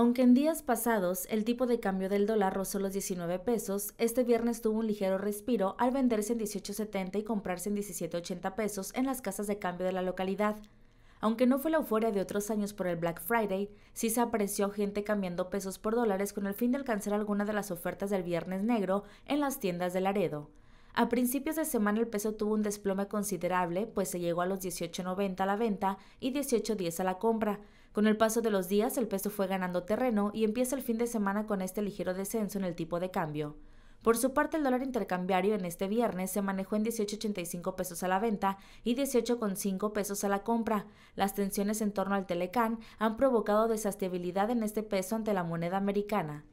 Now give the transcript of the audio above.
Aunque en días pasados el tipo de cambio del dólar rozó los 19 pesos, este viernes tuvo un ligero respiro al venderse en 18.70 y comprarse en 17.80 pesos en las casas de cambio de la localidad. Aunque no fue la euforia de otros años por el Black Friday, sí se apreció gente cambiando pesos por dólares con el fin de alcanzar alguna de las ofertas del Viernes Negro en las tiendas de Laredo. A principios de semana el peso tuvo un desplome considerable, pues se llegó a los 18.90 a la venta y 18.10 a la compra. Con el paso de los días el peso fue ganando terreno y empieza el fin de semana con este ligero descenso en el tipo de cambio. Por su parte, el dólar intercambiario en este viernes se manejó en 18.85 pesos a la venta y 18.5 pesos a la compra. Las tensiones en torno al Telecán han provocado desestabilidad en este peso ante la moneda americana.